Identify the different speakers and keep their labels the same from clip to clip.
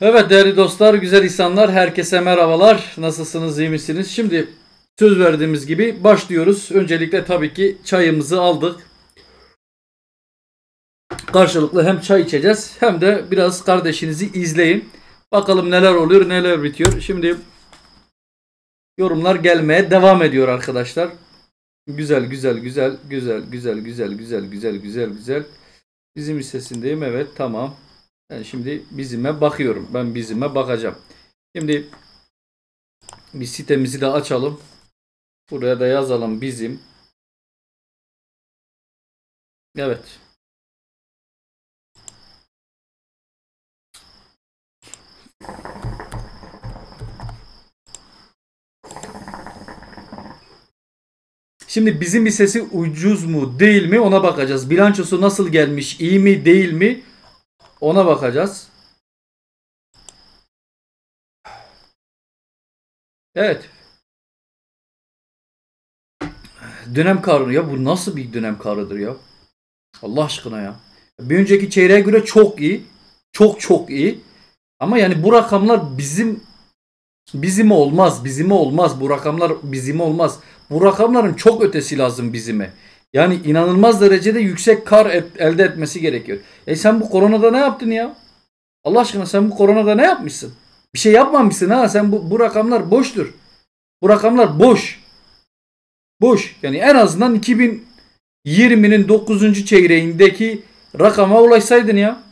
Speaker 1: Evet değerli dostlar, güzel insanlar, herkese merhabalar. Nasılsınız, iyi misiniz? Şimdi söz verdiğimiz gibi başlıyoruz. Öncelikle tabii ki çayımızı aldık. Karşılıklı hem çay içeceğiz hem de biraz kardeşinizi izleyin. Bakalım neler oluyor, neler bitiyor. Şimdi yorumlar gelmeye devam ediyor arkadaşlar. Güzel, güzel, güzel, güzel, güzel, güzel, güzel, güzel, güzel, güzel. Bizim listesindeyim. Evet, tamam. Ben şimdi bizime bakıyorum. Ben bizime bakacağım. Şimdi bir sitemizi de açalım. Buraya da yazalım bizim. Evet. Şimdi bizim hissesi ucuz mu değil mi ona bakacağız. Bilançosu nasıl gelmiş iyi mi değil mi ona bakacağız. Evet. Dönem karı ya bu nasıl bir dönem karıdır ya? Allah aşkına ya. Bir önceki çeyreğe göre çok iyi. Çok çok iyi. Ama yani bu rakamlar bizim bizim olmaz. Bizime olmaz. Bu rakamlar bizim olmaz. Bu rakamların çok ötesi lazım bizime. Yani inanılmaz derecede yüksek kar et, elde etmesi gerekiyor. E sen bu koronada ne yaptın ya? Allah aşkına sen bu koronada ne yapmışsın? Bir şey yapmamışsın ha. Sen bu, bu rakamlar boştur. Bu rakamlar boş. Boş. Yani en azından 2020'nin 9. çeyreğindeki rakama ulaşsaydın ya.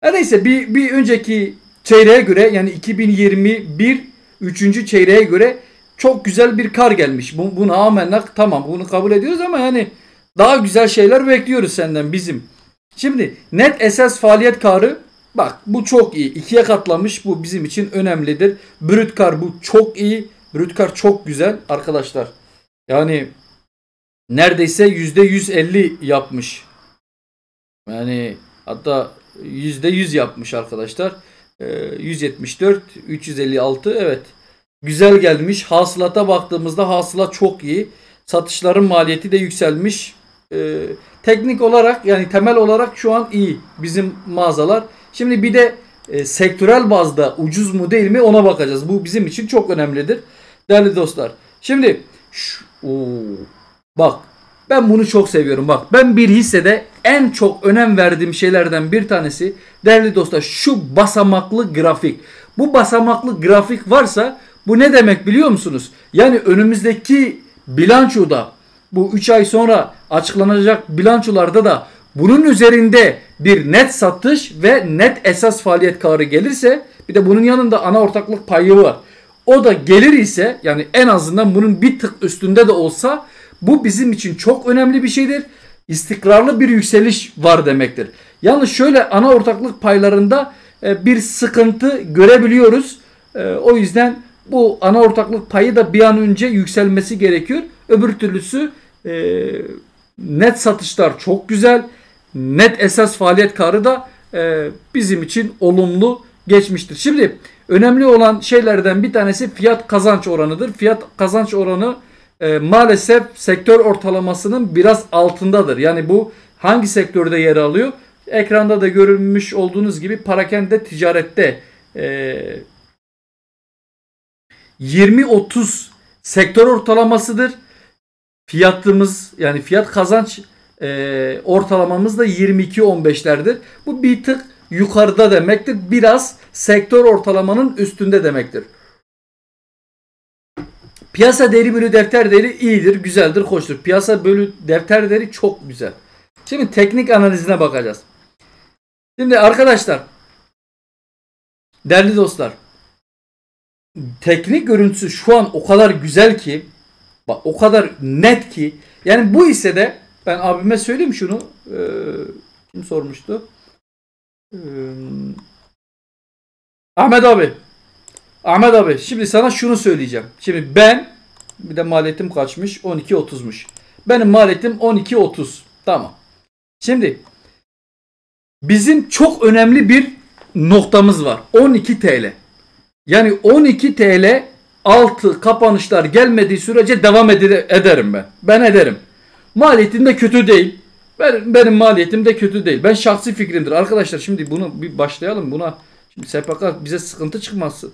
Speaker 1: Her neyse bir, bir önceki çeyreğe göre yani 2021 3. çeyreğe göre çok güzel bir kar gelmiş. Bu, buna amenna tamam bunu kabul ediyoruz ama yani daha güzel şeyler bekliyoruz senden bizim. Şimdi net esas faaliyet karı bak bu çok iyi. ikiye katlamış bu bizim için önemlidir. Brüt kar bu çok iyi. Brüt kar çok güzel arkadaşlar. Yani neredeyse yüzde 150 yapmış. Yani hatta yüzde 100 yapmış arkadaşlar. 174, 356 evet güzel gelmiş. Hasılata baktığımızda hasılat çok iyi. Satışların maliyeti de yükselmiş. Ee, teknik olarak yani temel olarak şu an iyi bizim mağazalar. Şimdi bir de e, sektörel bazda ucuz mu değil mi ona bakacağız. Bu bizim için çok önemlidir. Değerli dostlar. Şimdi şu, oo, bak ben bunu çok seviyorum. Bak ben bir hissede en çok önem verdiğim şeylerden bir tanesi değerli dostlar şu basamaklı grafik. Bu basamaklı grafik varsa bu ne demek biliyor musunuz? Yani önümüzdeki bilançoda bu 3 ay sonra açıklanacak bilançolarda da bunun üzerinde bir net satış ve net esas faaliyet karı gelirse bir de bunun yanında ana ortaklık payı var. O da gelir ise yani en azından bunun bir tık üstünde de olsa bu bizim için çok önemli bir şeydir. İstikrarlı bir yükseliş var demektir. Yalnız şöyle ana ortaklık paylarında e, bir sıkıntı görebiliyoruz. E, o yüzden bu ana ortaklık payı da bir an önce yükselmesi gerekiyor. Öbür türlüsü e, net satışlar çok güzel. Net esas faaliyet karı da e, bizim için olumlu geçmiştir. Şimdi önemli olan şeylerden bir tanesi fiyat kazanç oranıdır. Fiyat kazanç oranı e, maalesef sektör ortalamasının biraz altındadır. Yani bu hangi sektörde yer alıyor? Ekranda da görülmüş olduğunuz gibi parakende ticarette e, 20-30 sektör ortalamasıdır. Fiyatımız yani fiyat kazanç e, ortalamamız da 22-15'lerdir. Bu bir tık yukarıda demektir. Biraz sektör ortalamanın üstünde demektir. Piyasa değeri bölü defter değeri iyidir, güzeldir, hoştur. Piyasa bölü defter değeri çok güzel. Şimdi teknik analizine bakacağız. Şimdi arkadaşlar, değerli dostlar, teknik görüntüsü şu an o kadar güzel ki bak o kadar net ki yani bu ise de ben abime söyleyeyim şunu ee, kim sormuştu? Ee, Ahmet abi. Ahmet abi şimdi sana şunu söyleyeceğim. Şimdi ben bir de maliyetim kaçmış? 12.30'muş benim maliyetim 12.30 tamam. Şimdi bizim çok önemli bir noktamız var. 12 TL. Yani 12 TL altı kapanışlar gelmediği sürece devam ederim ben. Ben ederim. Maliyetim de kötü değil. Ben, benim maliyetim de kötü değil. Ben şahsi fikrimdir. Arkadaşlar şimdi bunu bir başlayalım. Buna Şimdi SPK bize sıkıntı çıkmasın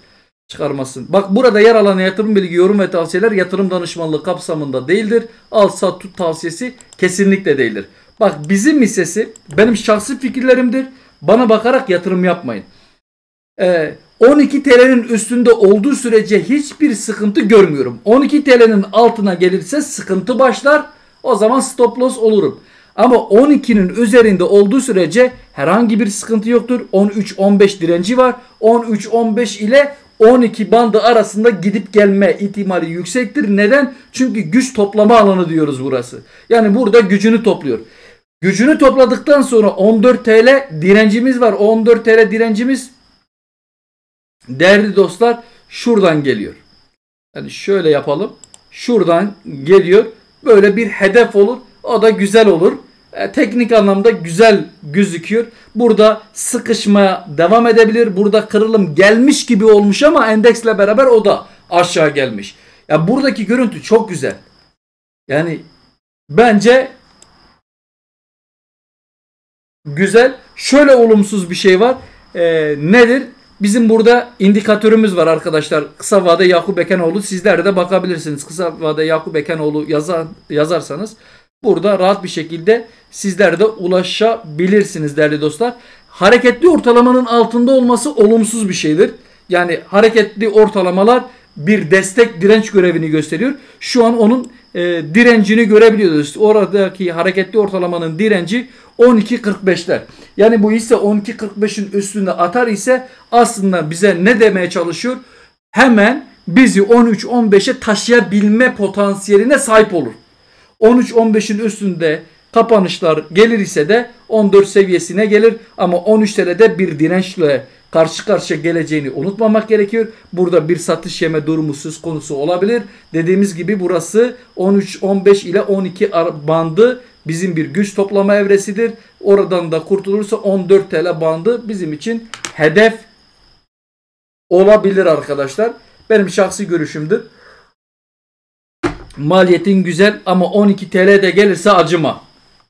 Speaker 1: çıkarmasın. Bak burada yer alan yatırım bilgi, yorum ve tavsiyeler yatırım danışmanlığı kapsamında değildir. Al sat tut tavsiyesi kesinlikle değildir. Bak bizim hissesi benim şahsi fikirlerimdir. Bana bakarak yatırım yapmayın. Ee, 12 TL'nin üstünde olduğu sürece hiçbir sıkıntı görmüyorum. 12 TL'nin altına gelirse sıkıntı başlar. O zaman stop loss olurum. Ama 12'nin üzerinde olduğu sürece herhangi bir sıkıntı yoktur. 13-15 direnci var. 13-15 ile 12 bandı arasında gidip gelme ihtimali yüksektir. Neden? Çünkü güç toplama alanı diyoruz burası. Yani burada gücünü topluyor. Gücünü topladıktan sonra 14 TL direncimiz var. 14 TL direncimiz değerli dostlar şuradan geliyor. Yani şöyle yapalım. Şuradan geliyor. Böyle bir hedef olur. O da güzel olur. E, teknik anlamda güzel gözüküyor. Burada sıkışmaya devam edebilir. Burada kırılım gelmiş gibi olmuş ama endeksle beraber o da aşağı gelmiş. Ya buradaki görüntü çok güzel. Yani bence güzel. Şöyle olumsuz bir şey var. E, nedir? Bizim burada indikatörümüz var arkadaşlar. Kısa vade Yakup Ekenoğlu. Sizler de bakabilirsiniz. Kısa vade Yakup Ekenoğlu yazar, yazarsanız burada rahat bir şekilde sizler de ulaşabilirsiniz değerli dostlar. Hareketli ortalamanın altında olması olumsuz bir şeydir. Yani hareketli ortalamalar bir destek direnç görevini gösteriyor. Şu an onun e, direncini görebiliyoruz. Oradaki hareketli ortalamanın direnci 12.45'ler. Yani bu ise 12.45'in üstünde atar ise aslında bize ne demeye çalışıyor? Hemen bizi 13-15'e taşıyabilme potansiyeline sahip olur. 13-15'in üstünde kapanışlar gelir ise de 14 seviyesine gelir ama 13 TL'de bir dirençle karşı karşıya geleceğini unutmamak gerekiyor. Burada bir satış yeme durumu söz konusu olabilir. Dediğimiz gibi burası 13-15 ile 12 bandı bizim bir güç toplama evresidir. Oradan da kurtulursa 14 TL bandı bizim için hedef olabilir arkadaşlar. Benim şahsi görüşümdür. Maliyetin güzel ama 12 TL de gelirse acıma.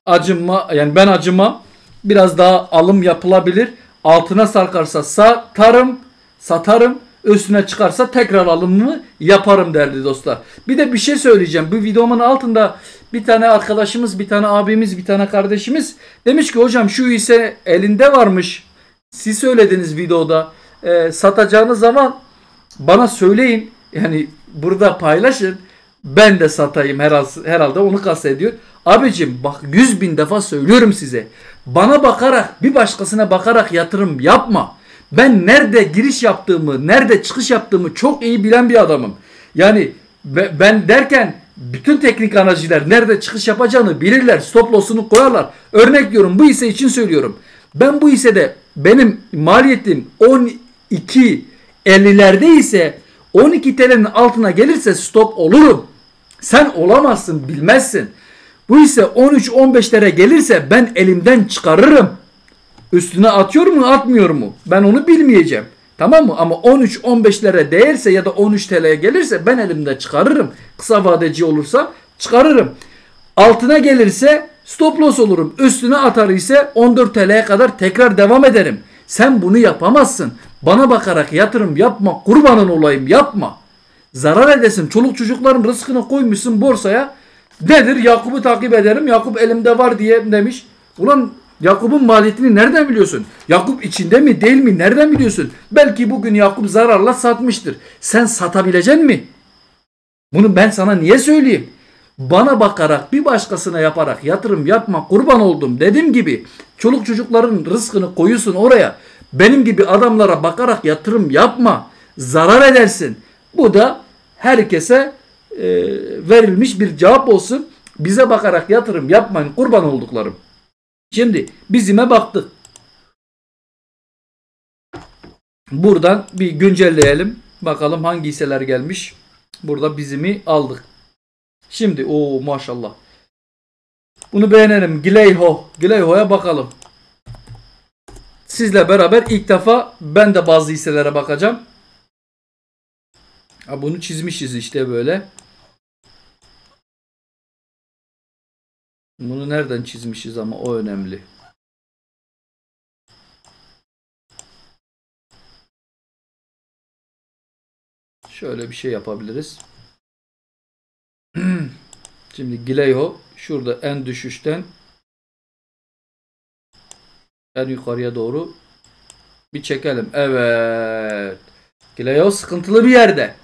Speaker 1: Acıma yani ben acıma. Biraz daha alım yapılabilir. Altına sarkarsa satarım, satarım. Üstüne çıkarsa tekrar alımımı yaparım değerli dostlar. Bir de bir şey söyleyeceğim. Bu videomun altında bir tane arkadaşımız, bir tane abimiz, bir tane kardeşimiz demiş ki hocam şu ise elinde varmış. Siz söylediniz videoda. E, satacağınız zaman bana söyleyin. Yani burada paylaşın. Ben de satayım herhalde onu kastediyor. Abicim bak yüz bin defa söylüyorum size. Bana bakarak bir başkasına bakarak yatırım yapma. Ben nerede giriş yaptığımı, nerede çıkış yaptığımı çok iyi bilen bir adamım. Yani ben derken bütün teknik analizciler nerede çıkış yapacağını bilirler. Stop loss'unu koyarlar. Örnek diyorum bu hisse için söylüyorum. Ben bu hissede benim maliyetim 12 50'lerde ise 12 TL'nin altına gelirse stop olurum. Sen olamazsın bilmezsin. Bu ise 13-15'lere gelirse ben elimden çıkarırım. Üstüne atıyor mu atmıyor mu? Ben onu bilmeyeceğim. Tamam mı? Ama 13-15'lere değerse ya da 13 TL'ye gelirse ben elimde çıkarırım. Kısa vadeci olursa çıkarırım. Altına gelirse stop loss olurum. Üstüne atar ise 14 TL'ye kadar tekrar devam ederim. Sen bunu yapamazsın. Bana bakarak yatırım yapma. Kurbanın olayım yapma. Zarar edesin. Çoluk çocukların rızkını koymuşsun borsaya. Nedir? Yakup'u takip ederim. Yakup elimde var diye demiş. Ulan Yakup'un maliyetini nereden biliyorsun? Yakup içinde mi değil mi? Nereden biliyorsun? Belki bugün Yakup zararla satmıştır. Sen satabilecek mi? Bunu ben sana niye söyleyeyim? Bana bakarak bir başkasına yaparak yatırım yapma kurban oldum dediğim gibi çoluk çocukların rızkını koyusun oraya. Benim gibi adamlara bakarak yatırım yapma. Zarar edersin. Bu da herkese e, verilmiş bir cevap olsun. Bize bakarak yatırım yapmayın kurban olduklarım. Şimdi bizime baktık. Buradan bir güncelleyelim. Bakalım hangi hisseler gelmiş. Burada bizimi aldık. Şimdi o maşallah. Bunu beğenelim. Gileyho. Gileyho'ya bakalım. Sizle beraber ilk defa ben de bazı hisselere bakacağım. Ha, bunu çizmişiz işte böyle. Bunu nereden çizmişiz ama o önemli. Şöyle bir şey yapabiliriz. Şimdi Gileo şurada en düşüşten en yukarıya doğru bir çekelim. Evet. Gileo sıkıntılı bir yerde.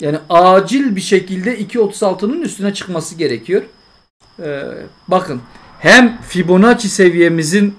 Speaker 1: Yani acil bir şekilde 2.36'nın üstüne çıkması gerekiyor. Ee, bakın hem Fibonacci seviyemizin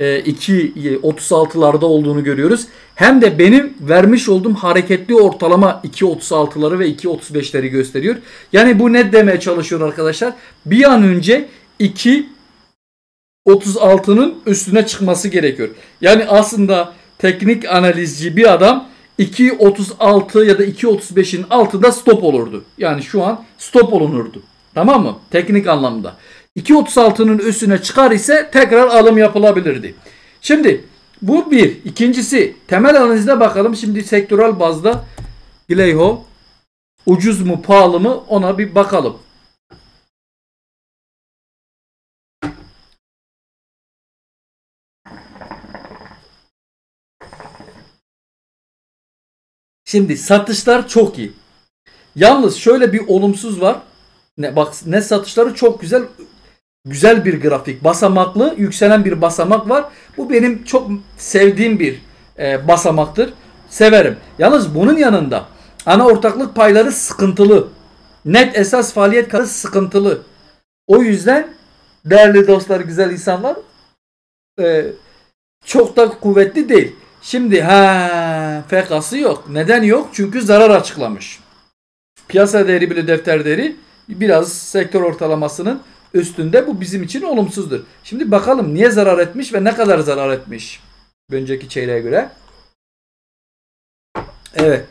Speaker 1: e, 2.36'larda olduğunu görüyoruz. Hem de benim vermiş olduğum hareketli ortalama 2.36'ları ve 2.35'leri gösteriyor. Yani bu ne demeye çalışıyor arkadaşlar? Bir an önce 2.36'nın üstüne çıkması gerekiyor. Yani aslında teknik analizci bir adam 2.36 ya da 2.35'in altında stop olurdu. Yani şu an stop olunurdu. Tamam mı? Teknik anlamda. 2.36'nın üstüne çıkar ise tekrar alım yapılabilirdi. Şimdi bu bir. İkincisi temel analizde bakalım. Şimdi sektörel bazda Gleiho ucuz mu pahalı mı ona bir bakalım. Şimdi satışlar çok iyi. Yalnız şöyle bir olumsuz var. Ne bak ne satışları çok güzel güzel bir grafik. Basamaklı yükselen bir basamak var. Bu benim çok sevdiğim bir e, basamaktır. Severim. Yalnız bunun yanında ana ortaklık payları sıkıntılı. Net esas faaliyet karı sıkıntılı. O yüzden değerli dostlar, güzel insanlar e, çok da kuvvetli değil. Şimdi ha FK'sı yok. Neden yok? Çünkü zarar açıklamış. Piyasa değeri bile defter değeri biraz sektör ortalamasının üstünde. Bu bizim için olumsuzdur. Şimdi bakalım niye zarar etmiş ve ne kadar zarar etmiş önceki çeyreğe göre. Evet.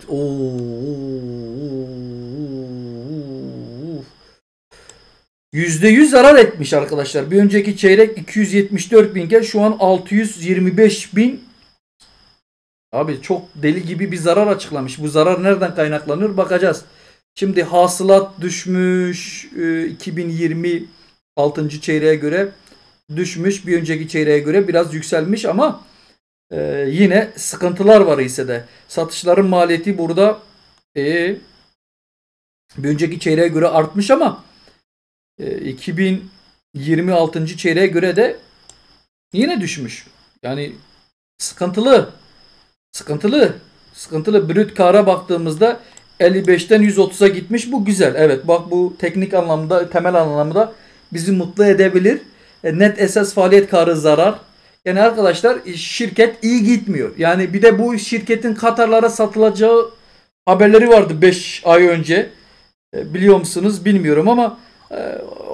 Speaker 1: %100 zarar etmiş arkadaşlar. Bir önceki çeyrek 274 binken şu an 625 bin Abi çok deli gibi bir zarar açıklamış. Bu zarar nereden kaynaklanır bakacağız. Şimdi hasılat düşmüş. 2020 6. çeyreğe göre düşmüş. Bir önceki çeyreğe göre biraz yükselmiş ama e, yine sıkıntılar var ise de. Satışların maliyeti burada e, bir önceki çeyreğe göre artmış ama e, 2026. çeyreğe göre de yine düşmüş. Yani sıkıntılı. Sıkıntılı. Sıkıntılı. Brüt kara baktığımızda 55'ten 130'a gitmiş. Bu güzel. Evet bak bu teknik anlamda, temel anlamda bizi mutlu edebilir. E, net esas faaliyet karı zarar. Yani arkadaşlar şirket iyi gitmiyor. Yani bir de bu şirketin Katarlara satılacağı haberleri vardı 5 ay önce. E, biliyor musunuz bilmiyorum ama e,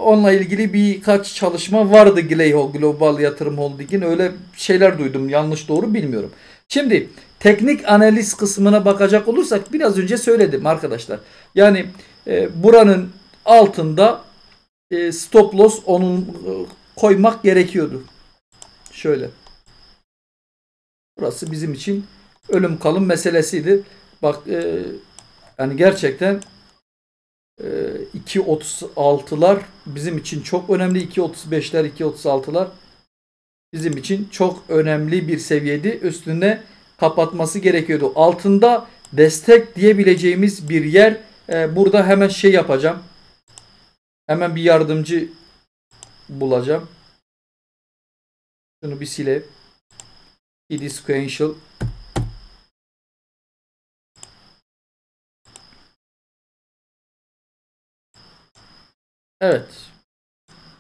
Speaker 1: onunla ilgili birkaç çalışma vardı Gleiho Global Yatırım Holding'in. Öyle şeyler duydum. Yanlış doğru bilmiyorum. Şimdi teknik analiz kısmına bakacak olursak biraz önce söyledim arkadaşlar. Yani e, buranın altında e, stop loss onun e, koymak gerekiyordu. Şöyle. Burası bizim için ölüm kalım meselesiydi. Bak e, yani gerçekten e, 2.36'lar bizim için çok önemli. 2.35'ler 2.36'lar bizim için çok önemli bir seviyedi. Üstünde kapatması gerekiyordu. Altında destek diyebileceğimiz bir yer. E, burada hemen şey yapacağım. Hemen bir yardımcı bulacağım. Şunu bir sileyim. id sequential Evet.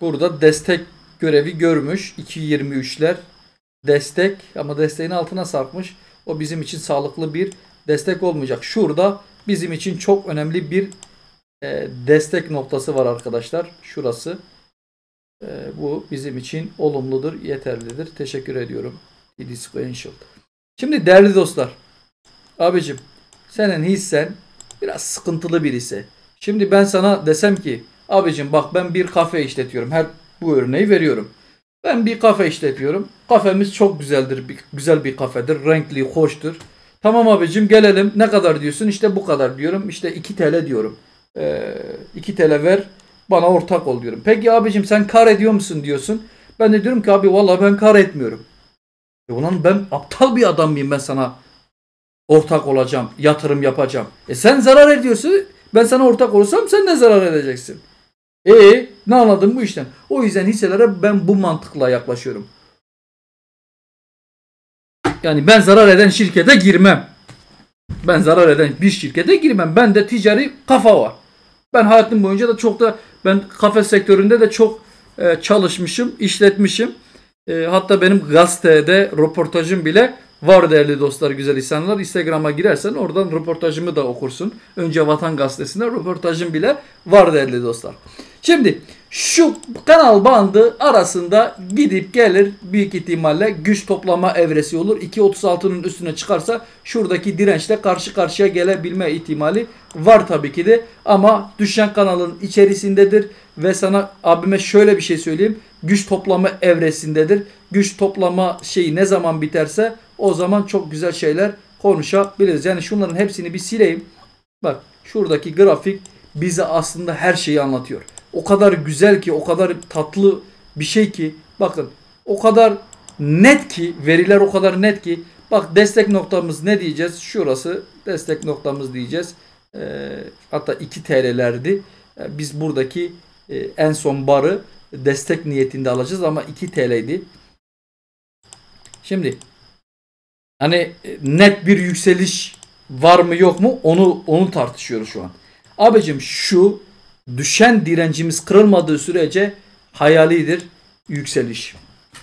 Speaker 1: Burada destek görevi görmüş. 2.23'ler destek ama desteğin altına sarkmış. O bizim için sağlıklı bir destek olmayacak. Şurada bizim için çok önemli bir e, destek noktası var arkadaşlar. Şurası. E, bu bizim için olumludur, yeterlidir. Teşekkür ediyorum. Sequential. Şimdi değerli dostlar. Abicim senin hissen biraz sıkıntılı bir hisse. Şimdi ben sana desem ki abicim bak ben bir kafe işletiyorum. Her bu örneği veriyorum. Ben bir kafe işletiyorum. Kafemiz çok güzeldir. Bir, güzel bir kafedir. Renkli, hoştur. Tamam abicim gelelim. Ne kadar diyorsun? İşte bu kadar diyorum. İşte 2 TL diyorum. Ee, 2 TL ver bana ortak ol diyorum. Peki abicim sen kar ediyor musun diyorsun. Ben de diyorum ki abi vallahi ben kar etmiyorum. E ulan ben aptal bir adam mıyım ben sana ortak olacağım, yatırım yapacağım. E sen zarar ediyorsun. Ben sana ortak olursam sen de zarar edeceksin. E ne anladın bu işten? O yüzden hisselere ben bu mantıkla yaklaşıyorum. Yani ben zarar eden şirkete girmem. Ben zarar eden bir şirkete girmem. Ben de ticari kafa var. Ben hayatım boyunca da çok da ben kafe sektöründe de çok e, çalışmışım, işletmişim. E, hatta benim gazetede röportajım bile var değerli dostlar, güzel insanlar. Instagram'a girersen oradan röportajımı da okursun. Önce Vatan Gazetesi'nde röportajım bile var değerli dostlar. Şimdi şu kanal bandı arasında gidip gelir büyük ihtimalle güç toplama evresi olur. 2.36'nın üstüne çıkarsa şuradaki dirençle karşı karşıya gelebilme ihtimali var tabii ki de. Ama düşen kanalın içerisindedir ve sana abime şöyle bir şey söyleyeyim. Güç toplama evresindedir. Güç toplama şeyi ne zaman biterse o zaman çok güzel şeyler konuşabiliriz. Yani şunların hepsini bir sileyim. Bak şuradaki grafik bize aslında her şeyi anlatıyor o kadar güzel ki, o kadar tatlı bir şey ki bakın o kadar net ki, veriler o kadar net ki bak destek noktamız ne diyeceğiz? Şurası destek noktamız diyeceğiz. E, hatta 2 TL'lerdi. E, biz buradaki e, en son barı destek niyetinde alacağız ama 2 TL'ydi. Şimdi hani e, net bir yükseliş var mı yok mu onu onu tartışıyoruz şu an. Abicim şu düşen direncimiz kırılmadığı sürece hayalidir yükseliş.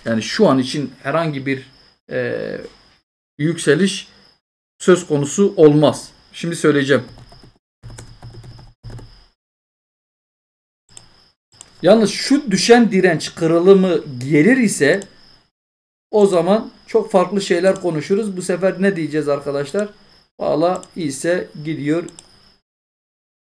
Speaker 1: Yani şu an için herhangi bir e, yükseliş söz konusu olmaz. Şimdi söyleyeceğim. Yalnız şu düşen direnç kırılımı gelir ise o zaman çok farklı şeyler konuşuruz. Bu sefer ne diyeceğiz arkadaşlar? Valla ise gidiyor.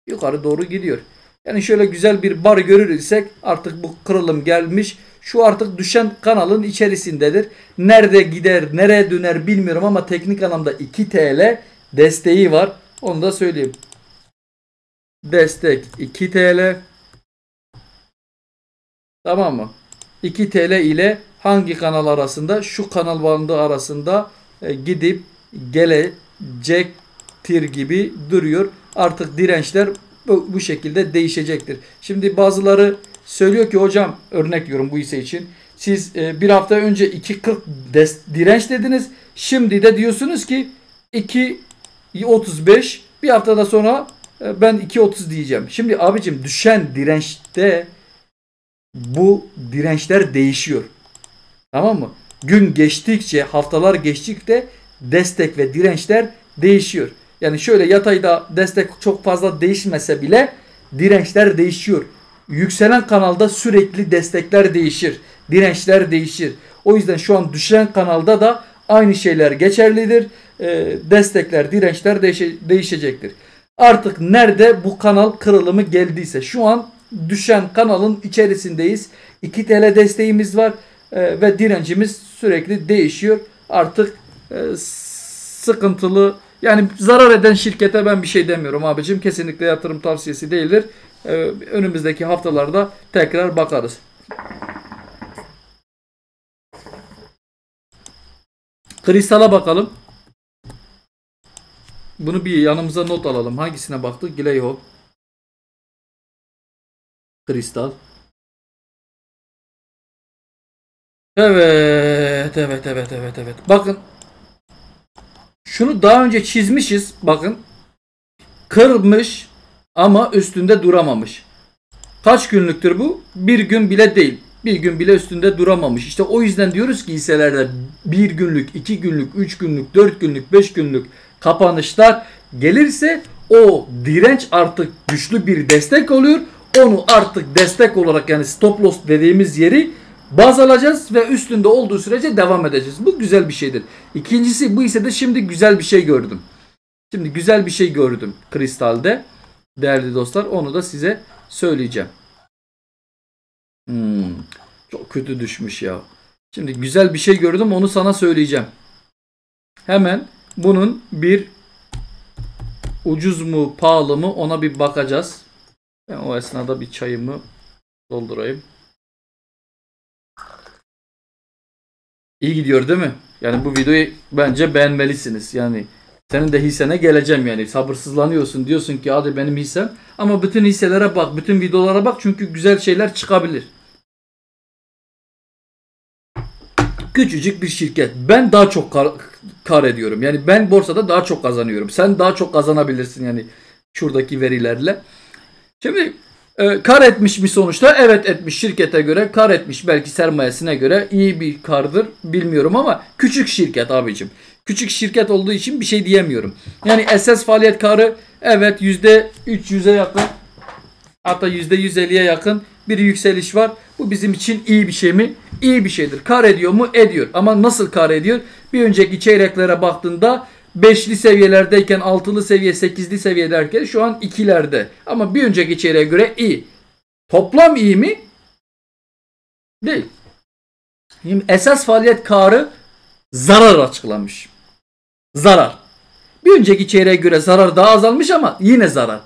Speaker 1: Yukarı doğru gidiyor. Yani şöyle güzel bir bar görürsek artık bu kırılım gelmiş. Şu artık düşen kanalın içerisindedir. Nerede gider, nereye döner bilmiyorum ama teknik anlamda 2 TL desteği var. Onu da söyleyeyim. Destek 2 TL. Tamam mı? 2 TL ile hangi kanal arasında? Şu kanal bandı arasında e, gidip gelecektir gibi duruyor. Artık dirençler bu, bu şekilde değişecektir. Şimdi bazıları söylüyor ki hocam örnek diyorum bu hisse için. Siz e, bir hafta önce 2.40 direnç dediniz. Şimdi de diyorsunuz ki 2.35 bir haftada sonra e, ben 2.30 diyeceğim. Şimdi abicim düşen dirençte bu dirençler değişiyor. Tamam mı? Gün geçtikçe, haftalar geçtikçe destek ve dirençler değişiyor. Yani şöyle yatayda destek çok fazla değişmese bile dirençler değişiyor. Yükselen kanalda sürekli destekler değişir. Dirençler değişir. O yüzden şu an düşen kanalda da aynı şeyler geçerlidir. E, destekler, dirençler değişe, değişecektir. Artık nerede bu kanal kırılımı geldiyse şu an düşen kanalın içerisindeyiz. 2 TL desteğimiz var e, ve direncimiz sürekli değişiyor. Artık e, sıkıntılı yani zarar eden şirkete ben bir şey demiyorum abicim. Kesinlikle yatırım tavsiyesi değildir. Ee, önümüzdeki haftalarda tekrar bakarız. Kristala bakalım. Bunu bir yanımıza not alalım. Hangisine baktık? Gileyho. Kristal. Evet, evet, evet, evet, evet. Bakın şunu daha önce çizmişiz. Bakın. Kırmış ama üstünde duramamış. Kaç günlüktür bu? Bir gün bile değil. Bir gün bile üstünde duramamış. İşte o yüzden diyoruz ki hisselerde bir günlük, iki günlük, üç günlük, dört günlük, beş günlük kapanışlar gelirse o direnç artık güçlü bir destek oluyor. Onu artık destek olarak yani stop loss dediğimiz yeri baz alacağız ve üstünde olduğu sürece devam edeceğiz. Bu güzel bir şeydir. İkincisi bu ise de şimdi güzel bir şey gördüm. Şimdi güzel bir şey gördüm kristalde. Değerli dostlar onu da size söyleyeceğim. Hmm, çok kötü düşmüş ya. Şimdi güzel bir şey gördüm onu sana söyleyeceğim. Hemen bunun bir ucuz mu pahalı mı ona bir bakacağız. Ben o esnada bir çayımı doldurayım. İyi gidiyor değil mi? Yani bu videoyu bence beğenmelisiniz. Yani Senin de hissene geleceğim yani. Sabırsızlanıyorsun. Diyorsun ki hadi benim hissem. Ama bütün hisselere bak. Bütün videolara bak. Çünkü güzel şeyler çıkabilir. Küçücük bir şirket. Ben daha çok kar, kar ediyorum. Yani ben borsada daha çok kazanıyorum. Sen daha çok kazanabilirsin yani şuradaki verilerle. Şimdi e, kar etmiş mi sonuçta? Evet etmiş şirkete göre. Kar etmiş belki sermayesine göre iyi bir kardır. Bilmiyorum ama küçük şirket abicim. Küçük şirket olduğu için bir şey diyemiyorum. Yani esas faaliyet karı evet %300'e yakın hatta %150'ye yakın bir yükseliş var. Bu bizim için iyi bir şey mi? İyi bir şeydir. Kar ediyor mu? Ediyor. Ama nasıl kar ediyor? Bir önceki çeyreklere baktığında 5'li seviyelerdeyken 6'lı seviye 8'li seviyelerdeyken şu an 2'lerde. Ama bir önceki çeyreğe göre iyi. Toplam iyi mi? Değil. Şimdi esas faaliyet karı zarar açıklamış. Zarar. Bir önceki çeyreğe göre zarar daha azalmış ama yine zarar.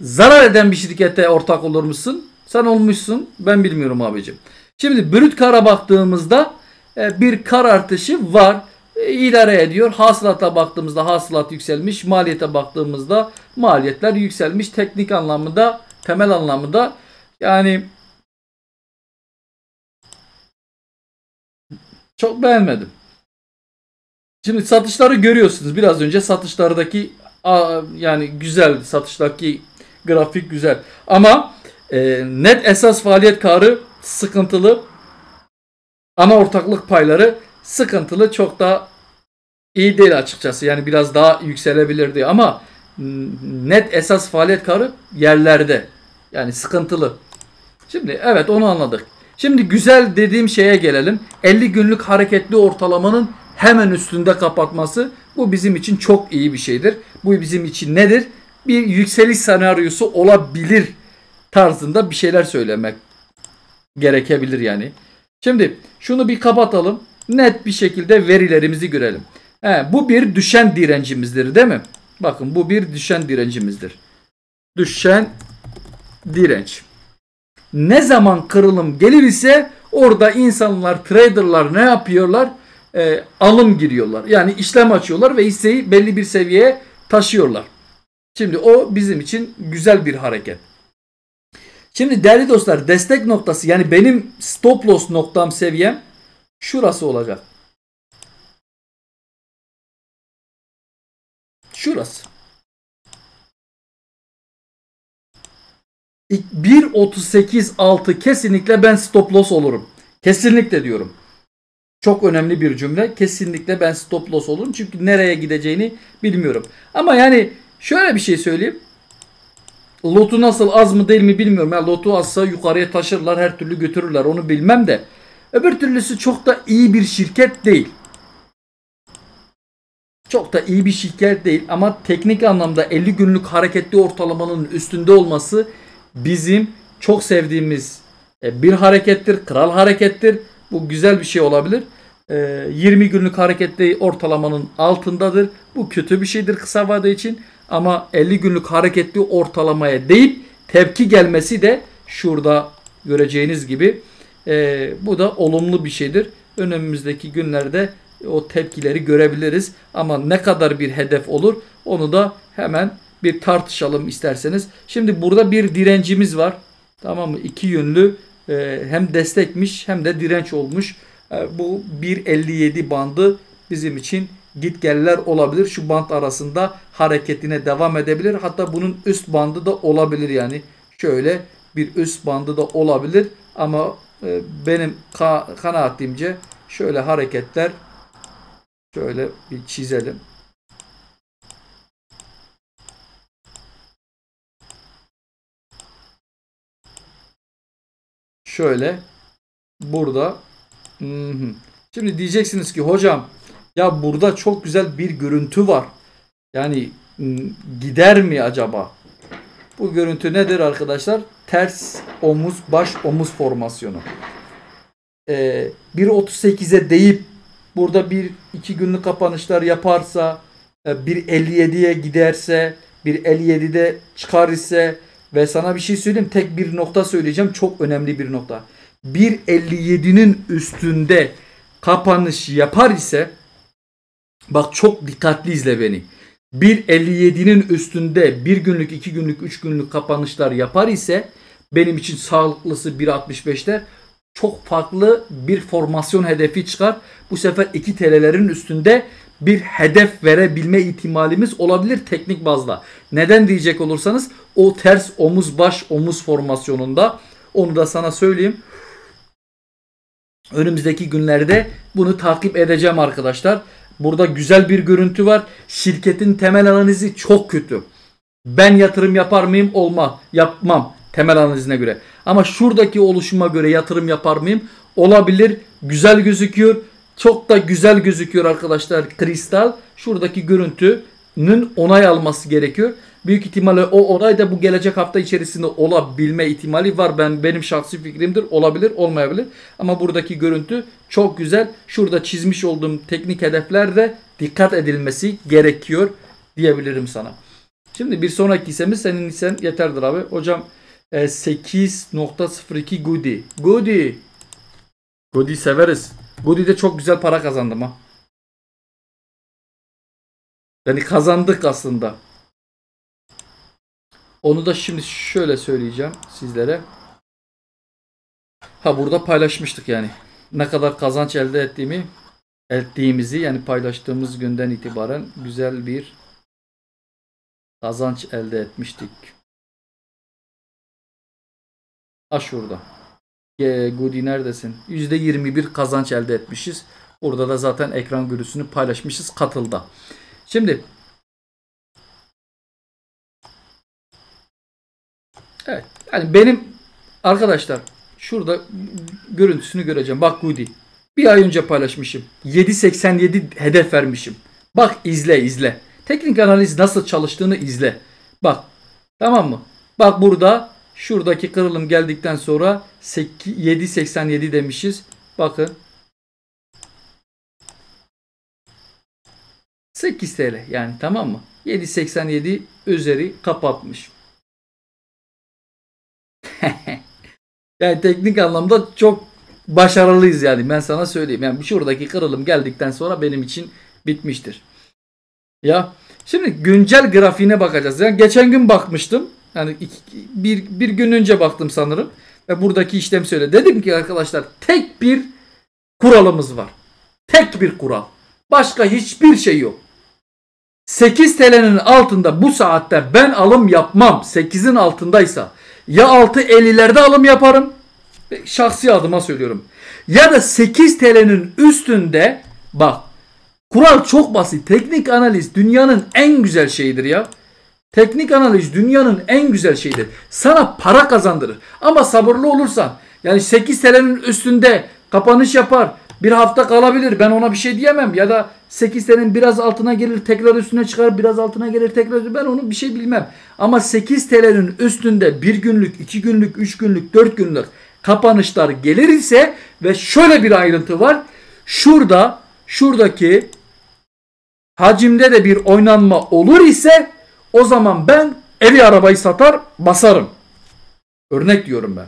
Speaker 1: Zarar eden bir şirkete ortak olur musun? Sen olmuşsun. Ben bilmiyorum abicim. Şimdi brüt kara baktığımızda e, bir kar artışı var. E, idare ediyor. Hasılata baktığımızda hasılat yükselmiş. Maliyete baktığımızda maliyetler yükselmiş. Teknik anlamında, temel anlamında yani çok beğenmedim. Şimdi satışları görüyorsunuz. Biraz önce satışlardaki yani güzel satıştaki grafik güzel. Ama e, net esas faaliyet karı sıkıntılı. Ana ortaklık payları sıkıntılı. Çok da iyi değil açıkçası. Yani biraz daha yükselebilirdi ama net esas faaliyet karı yerlerde. Yani sıkıntılı. Şimdi evet onu anladık. Şimdi güzel dediğim şeye gelelim. 50 günlük hareketli ortalamanın hemen üstünde kapatması bu bizim için çok iyi bir şeydir. Bu bizim için nedir? Bir yükseliş senaryosu olabilir tarzında bir şeyler söylemek gerekebilir yani. Şimdi şunu bir kapatalım. Net bir şekilde verilerimizi görelim. He, bu bir düşen direncimizdir değil mi? Bakın bu bir düşen direncimizdir. Düşen direnç. Ne zaman kırılım gelir ise orada insanlar, traderlar ne yapıyorlar? e, alım giriyorlar. Yani işlem açıyorlar ve hisseyi belli bir seviyeye taşıyorlar. Şimdi o bizim için güzel bir hareket. Şimdi değerli dostlar destek noktası yani benim stop loss noktam seviyem şurası olacak. Şurası. 1.38.6 kesinlikle ben stop loss olurum. Kesinlikle diyorum. Çok önemli bir cümle. Kesinlikle ben stop loss olurum. Çünkü nereye gideceğini bilmiyorum. Ama yani şöyle bir şey söyleyeyim. Lotu nasıl az mı değil mi bilmiyorum. Yani lotu azsa yukarıya taşırlar her türlü götürürler onu bilmem de. Öbür türlüsü çok da iyi bir şirket değil. Çok da iyi bir şirket değil ama teknik anlamda 50 günlük hareketli ortalamanın üstünde olması bizim çok sevdiğimiz e, bir harekettir. Kral harekettir. Bu güzel bir şey olabilir. 20 ee, günlük hareketli ortalamanın altındadır. Bu kötü bir şeydir kısa vade için. Ama 50 günlük hareketli ortalamaya deyip tepki gelmesi de şurada göreceğiniz gibi e, bu da olumlu bir şeydir. Önümüzdeki günlerde o tepkileri görebiliriz. Ama ne kadar bir hedef olur onu da hemen bir tartışalım isterseniz. Şimdi burada bir direncimiz var. Tamam mı? İki yönlü ee, hem destekmiş hem de direnç olmuş. Ee, bu 1.57 bandı bizim için git geller olabilir. Şu band arasında hareketine devam edebilir. Hatta bunun üst bandı da olabilir yani. Şöyle bir üst bandı da olabilir. Ama e, benim kanaatimce şöyle hareketler şöyle bir çizelim. şöyle burada şimdi diyeceksiniz ki hocam ya burada çok güzel bir görüntü var. Yani gider mi acaba? Bu görüntü nedir arkadaşlar? Ters omuz baş omuz formasyonu. Ee, 1.38'e deyip burada bir iki günlük kapanışlar yaparsa 1.57'ye giderse 1.57'de çıkar ise ve sana bir şey söyleyeyim. Tek bir nokta söyleyeceğim. Çok önemli bir nokta. 1.57'nin üstünde kapanış yapar ise bak çok dikkatli izle beni. 1.57'nin üstünde bir günlük, iki günlük, üç günlük kapanışlar yapar ise benim için sağlıklısı 1.65'te çok farklı bir formasyon hedefi çıkar. Bu sefer 2 TL'lerin üstünde bir hedef verebilme ihtimalimiz olabilir teknik bazda. Neden diyecek olursanız o ters omuz baş omuz formasyonunda onu da sana söyleyeyim. Önümüzdeki günlerde bunu takip edeceğim arkadaşlar. Burada güzel bir görüntü var. Şirketin temel analizi çok kötü. Ben yatırım yapar mıyım? Olma. Yapmam temel analizine göre. Ama şuradaki oluşuma göre yatırım yapar mıyım? Olabilir. Güzel gözüküyor. Çok da güzel gözüküyor arkadaşlar kristal. Şuradaki görüntünün onay alması gerekiyor. Büyük ihtimalle o onay da bu gelecek hafta içerisinde olabilme ihtimali var. Ben benim şahsi fikrimdir. Olabilir, olmayabilir. Ama buradaki görüntü çok güzel. Şurada çizmiş olduğum teknik hedeflerde dikkat edilmesi gerekiyor diyebilirim sana. Şimdi bir sonraki hissemiz senin hissen yeterdir abi. Hocam 8.02 e, Goody. Goody. Goody severiz. Goody'de çok güzel para kazandım ha. Yani kazandık aslında. Onu da şimdi şöyle söyleyeceğim sizlere. Ha burada paylaşmıştık yani. Ne kadar kazanç elde ettiğimi ettiğimizi yani paylaştığımız günden itibaren güzel bir kazanç elde etmiştik. Ha şurada. Goody neredesin? %21 kazanç elde etmişiz. Burada da zaten ekran görüntüsünü paylaşmışız katılda. Şimdi Evet. Yani benim arkadaşlar şurada görüntüsünü göreceğim. Bak Goody. Bir ay önce paylaşmışım. 7.87 hedef vermişim. Bak izle izle. Teknik analiz nasıl çalıştığını izle. Bak. Tamam mı? Bak burada şuradaki kırılım geldikten sonra 7.87 demişiz. Bakın. 8 TL yani tamam mı? 7.87 üzeri kapatmış. yani teknik anlamda çok başarılıyız yani ben sana söyleyeyim. Yani şuradaki kırılım geldikten sonra benim için bitmiştir. Ya şimdi güncel grafiğine bakacağız. Yani geçen gün bakmıştım. Yani iki, bir, bir gün önce baktım sanırım. Ve buradaki işlem söyle. Dedim ki arkadaşlar tek bir kuralımız var. Tek bir kural. Başka hiçbir şey yok. 8 TL'nin altında bu saatte ben alım yapmam. 8'in altındaysa ya 6.50'lerde alım yaparım. Şahsi adıma söylüyorum. Ya da 8 TL'nin üstünde bak kural çok basit. Teknik analiz dünyanın en güzel şeyidir ya. Teknik analiz dünyanın en güzel şeyidir. Sana para kazandırır. Ama sabırlı olursan yani 8 TL'nin üstünde kapanış yapar. Bir hafta kalabilir. Ben ona bir şey diyemem. Ya da 8 TL'nin biraz altına gelir tekrar üstüne çıkar. Biraz altına gelir tekrar. Ben onu bir şey bilmem. Ama 8 TL'nin üstünde bir günlük, iki günlük, üç günlük, dört günlük kapanışlar gelir ise ve şöyle bir ayrıntı var. Şurada şuradaki hacimde de bir oynanma olur ise o zaman ben evi arabayı satar basarım. Örnek diyorum ben.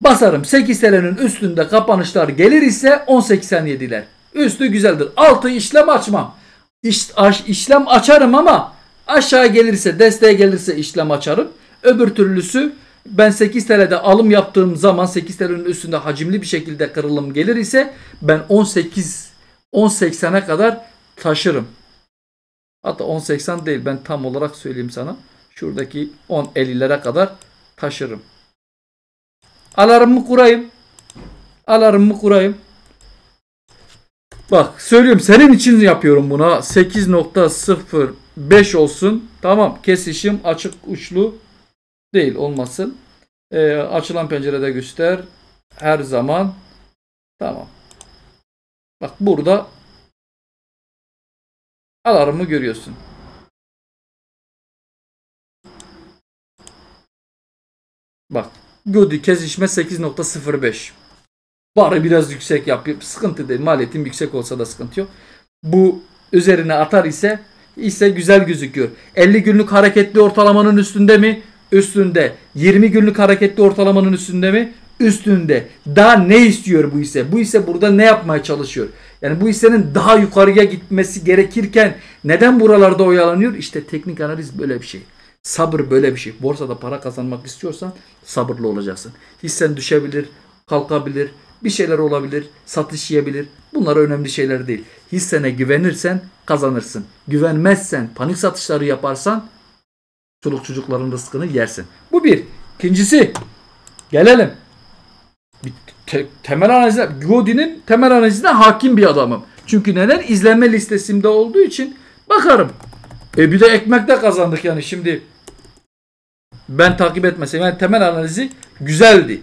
Speaker 1: Basarım 8 TL'nin üstünde kapanışlar gelir ise 10.87'ler. Üstü güzeldir. Altı işlem açmam. İş, aş, işlem açarım ama aşağı gelirse desteğe gelirse işlem açarım. Öbür türlüsü ben 8 TL'de alım yaptığım zaman 8 TL'nin üstünde hacimli bir şekilde kırılım gelir ise ben 18 10.80'e kadar taşırım. Hatta 10.80 değil ben tam olarak söyleyeyim sana. Şuradaki 10.50'lere kadar taşırım. Alarmımı kurayım. Alarmımı kurayım. Bak söylüyorum senin için yapıyorum buna. 8.05 olsun. Tamam kesişim açık uçlu değil olmasın. Ee, açılan pencerede göster. Her zaman. Tamam. Bak burada alarmı görüyorsun. Bak Gudi kesişme 8.05. Bari biraz yüksek yap. Sıkıntı değil. Maliyetim yüksek olsa da sıkıntı yok. Bu üzerine atar ise ise güzel gözüküyor. 50 günlük hareketli ortalamanın üstünde mi? Üstünde. 20 günlük hareketli ortalamanın üstünde mi? Üstünde. Daha ne istiyor bu ise? Bu ise burada ne yapmaya çalışıyor? Yani bu hissenin daha yukarıya gitmesi gerekirken neden buralarda oyalanıyor? İşte teknik analiz böyle bir şey. Sabır böyle bir şey. Borsada para kazanmak istiyorsan sabırlı olacaksın. Hissen düşebilir, kalkabilir, bir şeyler olabilir, satış yiyebilir. Bunlar önemli şeyler değil. Hissene güvenirsen kazanırsın. Güvenmezsen, panik satışları yaparsan çoluk çocukların rızkını yersin. Bu bir. İkincisi gelelim. Te- temel analizler. Godi'nin temel analizine hakim bir adamım. Çünkü neden? İzlenme listesimde olduğu için bakarım. E bir de ekmekte kazandık yani şimdi. Ben takip etmesem yani temel analizi güzeldi.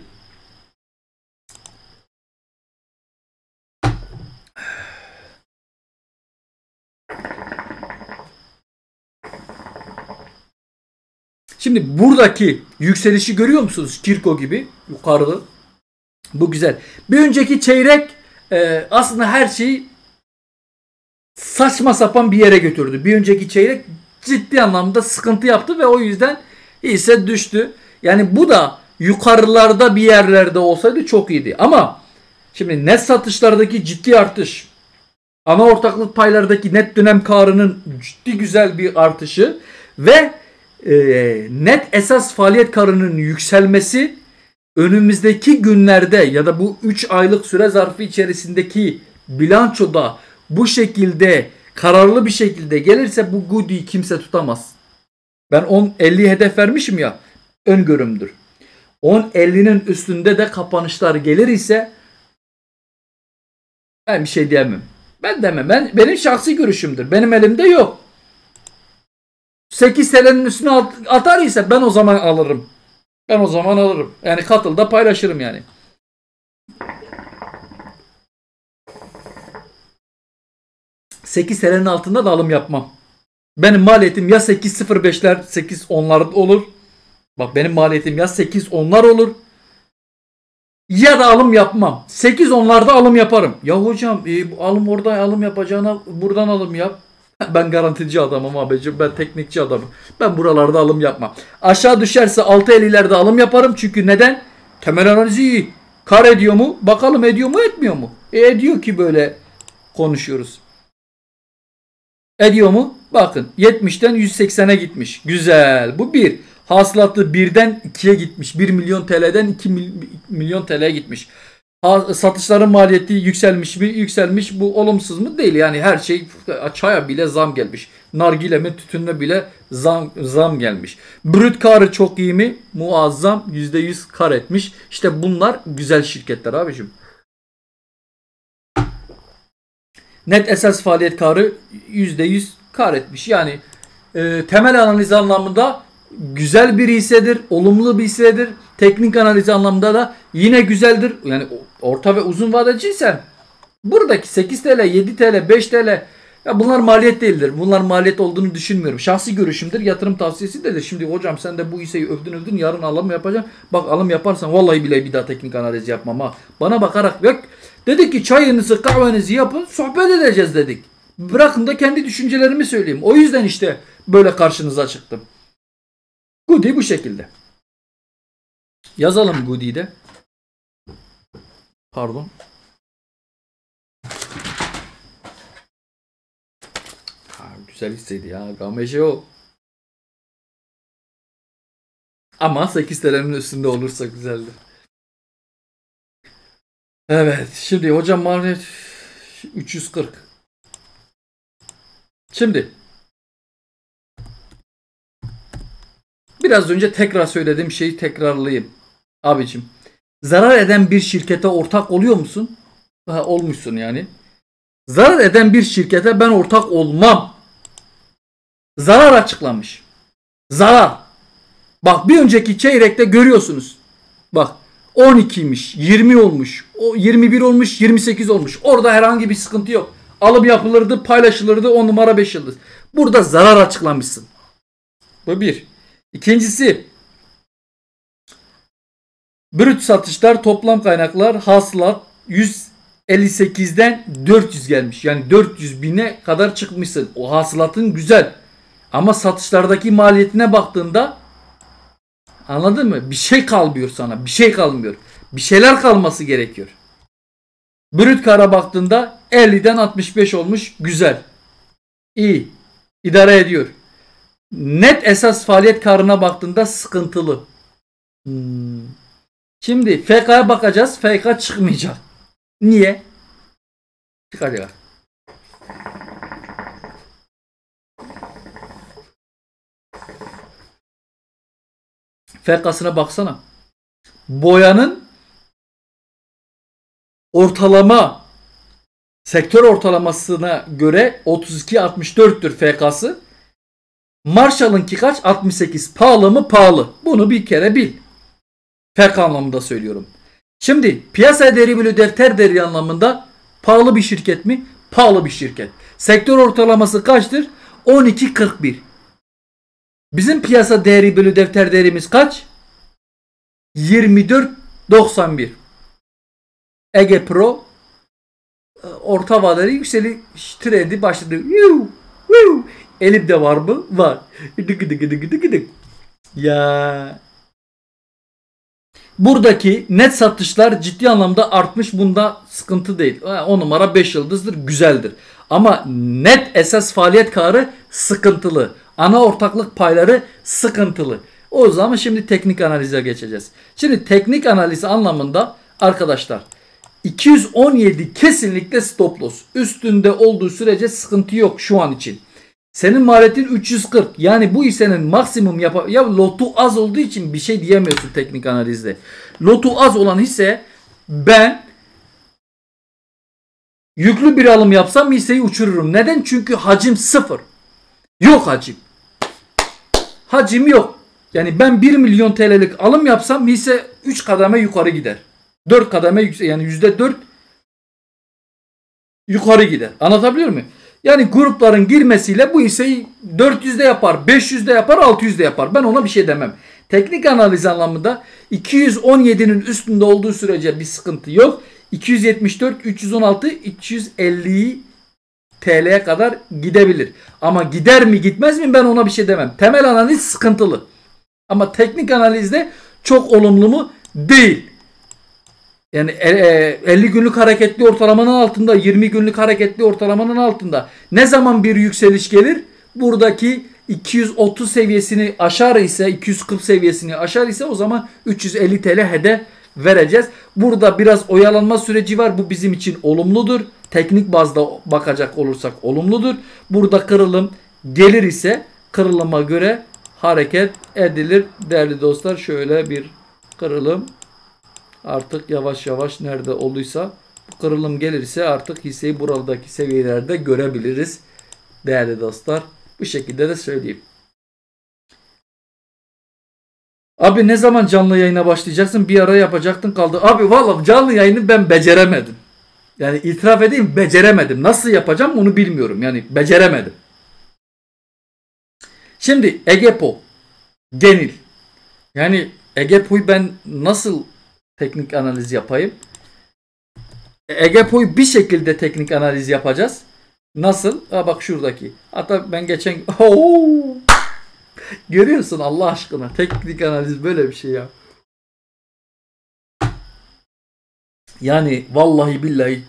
Speaker 1: Şimdi buradaki yükselişi görüyor musunuz? Kirko gibi yukarıda. Bu güzel. Bir önceki çeyrek e, aslında her şeyi saçma sapan bir yere götürdü. Bir önceki çeyrek ciddi anlamda sıkıntı yaptı ve o yüzden hisse düştü. Yani bu da yukarılarda bir yerlerde olsaydı çok iyiydi. Ama şimdi net satışlardaki ciddi artış, ana ortaklık paylardaki net dönem karının ciddi güzel bir artışı ve e, net esas faaliyet karının yükselmesi önümüzdeki günlerde ya da bu 3 aylık süre zarfı içerisindeki bilançoda bu şekilde kararlı bir şekilde gelirse bu Goody'yi kimse tutamaz. Ben 10-50 hedef vermişim ya öngörümdür. 10-50'nin üstünde de kapanışlar gelir ise ben bir şey diyemem. Ben demem. Ben, benim şahsi görüşümdür. Benim elimde yok. 8 TL'nin üstüne atar ise ben o zaman alırım. Ben o zaman alırım. Yani katılda paylaşırım yani. Sekiz TL'nin altında da alım yapmam. Benim maliyetim ya 8.05'ler 8.10'lar olur. Bak benim maliyetim ya 8.10'lar olur. Ya da alım yapmam. 8.10'larda alım yaparım. Ya hocam e, alım orada alım yapacağına buradan alım yap. Ben garantici adamım abicim. Ben teknikçi adamım. Ben buralarda alım yapmam. Aşağı düşerse 6.50'lerde alım yaparım. Çünkü neden? Temel analizi iyi. Kar ediyor mu? Bakalım ediyor mu etmiyor mu? E ediyor ki böyle konuşuyoruz. Ediyor mu? Bakın 70'ten 180'e gitmiş. Güzel. Bu bir. Hasılatı birden 2'ye gitmiş. 1 milyon TL'den 2 milyon TL'ye gitmiş satışların maliyeti yükselmiş mi? Yükselmiş. Bu olumsuz mu? Değil. Yani her şey çaya bile zam gelmiş. Nargile mi? Tütünle bile zam, zam gelmiş. Brüt karı çok iyi mi? Muazzam. %100 kar etmiş. İşte bunlar güzel şirketler abicim. Net esas faaliyet karı %100 kar etmiş. Yani e, temel analiz anlamında güzel bir hissedir, olumlu bir hissedir. Teknik analiz anlamında da yine güzeldir. Yani orta ve uzun vadeciysen buradaki 8 TL, 7 TL, 5 TL ya bunlar maliyet değildir. Bunlar maliyet olduğunu düşünmüyorum. Şahsi görüşümdür. Yatırım tavsiyesi de Şimdi hocam sen de bu hisseyi övdün övdün yarın alım yapacaksın. Bak alım yaparsan vallahi bile bir daha teknik analiz yapmam ha. Bana bakarak yok. Dedik ki çayınızı kahvenizi yapın sohbet edeceğiz dedik. Bırakın da kendi düşüncelerimi söyleyeyim. O yüzden işte böyle karşınıza çıktım. Goody bu şekilde. Yazalım Goody'yi de. Pardon. Ha, güzel hisseydi ya. Gameje o. Ama 8 TL'nin üstünde olursa güzeldi. Evet. Şimdi hocam maliyet 340. Şimdi biraz önce tekrar söylediğim şeyi tekrarlayayım. Abicim zarar eden bir şirkete ortak oluyor musun? Ha, olmuşsun yani. Zarar eden bir şirkete ben ortak olmam. Zarar açıklamış. Zarar. Bak bir önceki çeyrekte görüyorsunuz. Bak 12'ymiş, 20 olmuş, o 21 olmuş, 28 olmuş. Orada herhangi bir sıkıntı yok. Alım yapılırdı, paylaşılırdı 10 numara 5 yıldız. Burada zarar açıklamışsın. Bu bir. İkincisi brüt satışlar toplam kaynaklar hasılat 158'den 400 gelmiş. Yani 400 bine kadar çıkmışsın. O hasılatın güzel. Ama satışlardaki maliyetine baktığında anladın mı? Bir şey kalmıyor sana. Bir şey kalmıyor. Bir şeyler kalması gerekiyor. Brüt kara baktığında 50'den 65 olmuş. Güzel. İyi. İdare ediyor. Net esas faaliyet karına baktığında sıkıntılı. Hmm. Şimdi FK'ya bakacağız. FK çıkmayacak. Niye? Çıkacak. FK'sına baksana. Boyanın ortalama sektör ortalamasına göre 32-64'tür FK'sı. Marshall'ınki kaç? 68. Pahalı mı? Pahalı. Bunu bir kere bil. FK anlamında söylüyorum. Şimdi piyasa değeri bölü defter değeri anlamında pahalı bir şirket mi? Pahalı bir şirket. Sektör ortalaması kaçtır? 12.41. Bizim piyasa değeri bölü defter değerimiz kaç? 24.91. Ege Pro e, orta vadeli yükseli trendi başladı. Elimde var mı? Var. Dık dık dık dık dık. Ya. Buradaki net satışlar ciddi anlamda artmış. Bunda sıkıntı değil. O numara 5 yıldızdır. Güzeldir. Ama net esas faaliyet karı sıkıntılı. Ana ortaklık payları sıkıntılı. O zaman şimdi teknik analize geçeceğiz. Şimdi teknik analiz anlamında arkadaşlar 217 kesinlikle stop loss. Üstünde olduğu sürece sıkıntı yok şu an için. Senin maliyetin 340. Yani bu hissenin maksimum yap ya lotu az olduğu için bir şey diyemiyorsun teknik analizde. Lotu az olan hisse ben yüklü bir alım yapsam hisseyi uçururum. Neden? Çünkü hacim sıfır. Yok hacim. Hacim yok. Yani ben 1 milyon TL'lik alım yapsam hisse 3 kademe yukarı gider. 4 kademe yüksek yani %4 yukarı gider. Anlatabiliyor muyum? Yani grupların girmesiyle bu hisseyi 400'de yapar, 500'de yapar, 600'de yapar. Ben ona bir şey demem. Teknik analiz anlamında 217'nin üstünde olduğu sürece bir sıkıntı yok. 274, 316, 250 TL'ye kadar gidebilir. Ama gider mi gitmez mi ben ona bir şey demem. Temel analiz sıkıntılı. Ama teknik analizde çok olumlu mu? Değil. Yani 50 e, günlük hareketli ortalamanın altında, 20 günlük hareketli ortalamanın altında. Ne zaman bir yükseliş gelir? Buradaki 230 seviyesini aşar ise, 240 seviyesini aşar ise o zaman 350 TL hedef vereceğiz. Burada biraz oyalanma süreci var. Bu bizim için olumludur. Teknik bazda bakacak olursak olumludur. Burada kırılım gelir ise kırılıma göre hareket edilir. Değerli dostlar şöyle bir kırılım artık yavaş yavaş nerede olduysa bu kırılım gelirse artık hisseyi buradaki seviyelerde görebiliriz. Değerli dostlar bu şekilde de söyleyeyim. Abi ne zaman canlı yayına başlayacaksın? Bir ara yapacaktın kaldı. Abi vallahi canlı yayını ben beceremedim. Yani itiraf edeyim beceremedim. Nasıl yapacağım onu bilmiyorum. Yani beceremedim. Şimdi Egepo Genil. Yani Egepo'yu ben nasıl teknik analiz yapayım. Egepo'yu bir şekilde teknik analiz yapacağız. Nasıl? Ha bak şuradaki. Hatta ben geçen görüyorsun Allah aşkına. Teknik analiz böyle bir şey ya. Yani vallahi billahi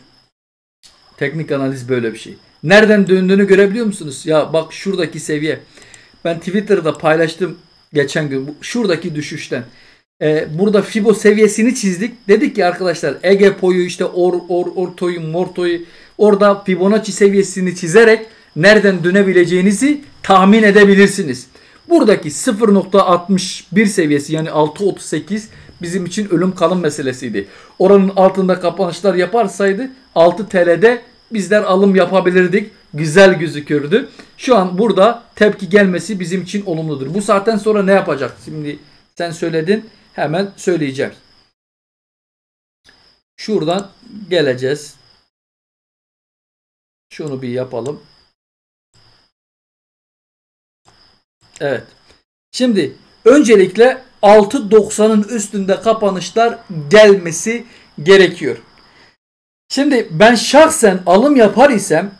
Speaker 1: teknik analiz böyle bir şey. Nereden döndüğünü görebiliyor musunuz? Ya bak şuradaki seviye. Ben Twitter'da paylaştım geçen gün. Şuradaki düşüşten e, burada Fibo seviyesini çizdik. Dedik ki arkadaşlar Egepo'yu işte or, or, Orto'yu Morto'yu orada Fibonacci seviyesini çizerek nereden dönebileceğinizi tahmin edebilirsiniz. Buradaki 0.61 seviyesi yani 6.38 bizim için ölüm kalım meselesiydi. Oranın altında kapanışlar yaparsaydı 6 TL'de bizler alım yapabilirdik. Güzel gözükürdü. Şu an burada tepki gelmesi bizim için olumludur. Bu saatten sonra ne yapacak? Şimdi sen söyledin. Hemen söyleyeceğim. Şuradan geleceğiz. Şunu bir yapalım. Evet. Şimdi öncelikle 6.90'ın üstünde kapanışlar gelmesi gerekiyor. Şimdi ben şahsen alım yapar isem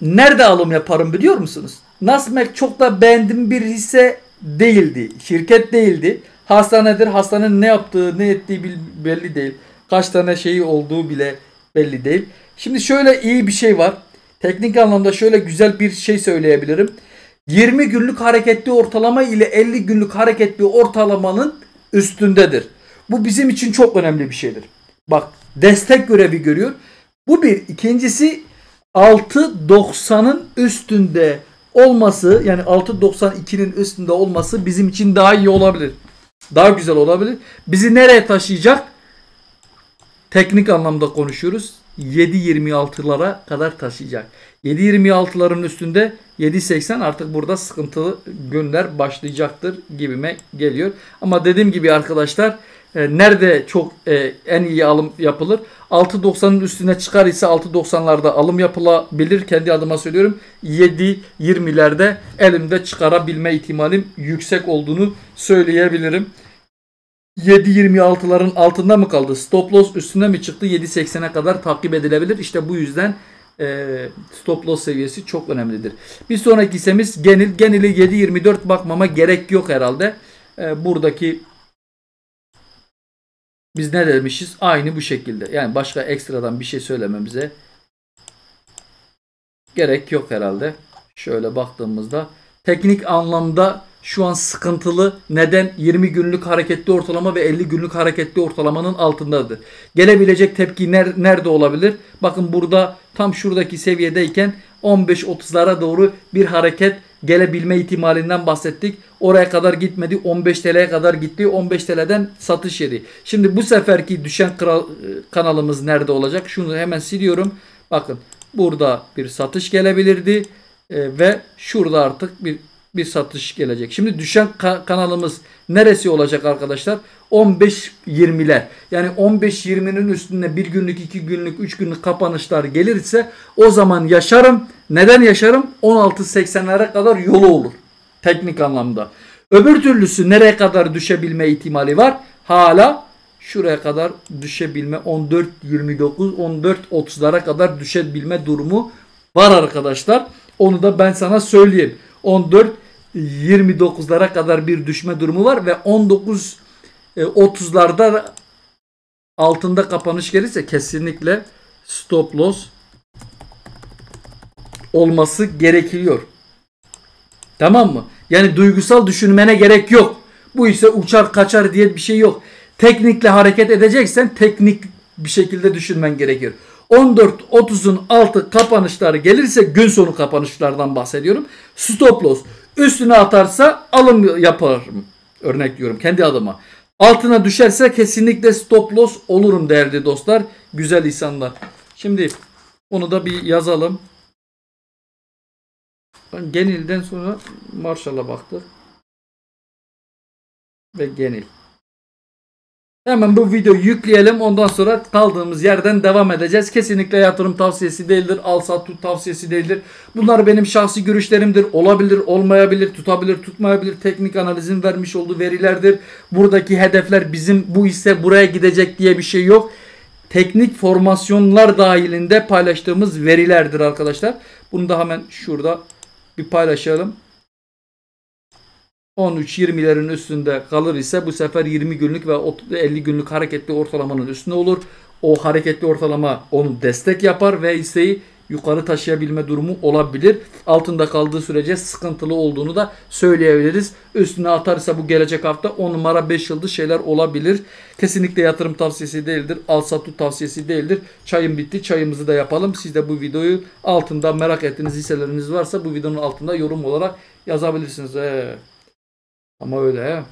Speaker 1: nerede alım yaparım biliyor musunuz? Nasmek çok da beğendiğim bir hisse değildi. Şirket değildi. Hastanedir. Hastanenin ne yaptığı, ne ettiği belli değil. Kaç tane şeyi olduğu bile belli değil. Şimdi şöyle iyi bir şey var. Teknik anlamda şöyle güzel bir şey söyleyebilirim. 20 günlük hareketli ortalama ile 50 günlük hareketli ortalamanın üstündedir. Bu bizim için çok önemli bir şeydir. Bak destek görevi görüyor. Bu bir. İkincisi 6.90'ın üstünde olması yani 6.92'nin üstünde olması bizim için daha iyi olabilir. Daha güzel olabilir. Bizi nereye taşıyacak? Teknik anlamda konuşuyoruz. 7.26'lara kadar taşıyacak. 7.26'ların üstünde 7.80 artık burada sıkıntılı günler başlayacaktır gibime geliyor. Ama dediğim gibi arkadaşlar e, nerede çok e, en iyi alım yapılır? 6.90'ın üstüne çıkar ise 6.90'larda alım yapılabilir. Kendi adıma söylüyorum. 7.20'lerde elimde çıkarabilme ihtimalim yüksek olduğunu söyleyebilirim. 7.26'ların altında mı kaldı? Stop loss üstüne mi çıktı? 7.80'e kadar takip edilebilir. İşte bu yüzden e, stop loss seviyesi çok önemlidir. Bir sonraki hissemiz Genil. Genil'i 7.24 bakmama gerek yok herhalde. E, buradaki biz ne demişiz? Aynı bu şekilde. Yani başka ekstradan bir şey söylememize gerek yok herhalde. Şöyle baktığımızda teknik anlamda şu an sıkıntılı. Neden? 20 günlük hareketli ortalama ve 50 günlük hareketli ortalamanın altındadır. Gelebilecek tepki ner nerede olabilir? Bakın burada tam şuradaki seviyedeyken 15-30'lara doğru bir hareket gelebilme ihtimalinden bahsettik. Oraya kadar gitmedi. 15 TL'ye kadar gitti. 15 TL'den satış yeri. Şimdi bu seferki düşen kral, kanalımız nerede olacak? Şunu hemen siliyorum. Bakın burada bir satış gelebilirdi. E, ve şurada artık bir bir satış gelecek. Şimdi düşen ka- kanalımız neresi olacak arkadaşlar? 15-20'ler. Yani 15-20'nin üstünde bir günlük, iki günlük, üç günlük kapanışlar gelirse o zaman yaşarım. Neden yaşarım? 16-80'lere kadar yolu olur. Teknik anlamda. Öbür türlüsü nereye kadar düşebilme ihtimali var? Hala şuraya kadar düşebilme 14-29, 14-30'lara kadar düşebilme durumu var arkadaşlar. Onu da ben sana söyleyeyim. 14 29'lara kadar bir düşme durumu var ve 19 30'larda e, altında kapanış gelirse kesinlikle stop loss olması gerekiyor. Tamam mı? Yani duygusal düşünmene gerek yok. Bu ise uçar kaçar diye bir şey yok. Teknikle hareket edeceksen teknik bir şekilde düşünmen gerekiyor. 14.30'un altı kapanışlar gelirse gün sonu kapanışlardan bahsediyorum. Stop loss üstüne atarsa alım yaparım. Örnek diyorum kendi adıma. Altına düşerse kesinlikle stop loss olurum değerli dostlar. Güzel insanlar. Şimdi onu da bir yazalım. Genil'den sonra Marshall'a baktık. Ve Genil. Hemen bu videoyu yükleyelim. Ondan sonra kaldığımız yerden devam edeceğiz. Kesinlikle yatırım tavsiyesi değildir. Al sat tut tavsiyesi değildir. Bunlar benim şahsi görüşlerimdir. Olabilir, olmayabilir, tutabilir, tutmayabilir. Teknik analizin vermiş olduğu verilerdir. Buradaki hedefler bizim bu ise buraya gidecek diye bir şey yok. Teknik formasyonlar dahilinde paylaştığımız verilerdir arkadaşlar. Bunu da hemen şurada bir paylaşalım. 13-20'lerin üstünde kalır ise bu sefer 20 günlük ve 50 günlük hareketli ortalamanın üstünde olur. O hareketli ortalama onu destek yapar ve hisseyi yukarı taşıyabilme durumu olabilir. Altında kaldığı sürece sıkıntılı olduğunu da söyleyebiliriz. Üstüne atarsa bu gelecek hafta 10 numara 5 yıldız şeyler olabilir. Kesinlikle yatırım tavsiyesi değildir. Al sat tut tavsiyesi değildir. Çayım bitti. Çayımızı da yapalım. Siz de bu videoyu altında merak ettiğiniz hisseleriniz varsa bu videonun altında yorum olarak yazabilirsiniz. Ee, ama öyle he.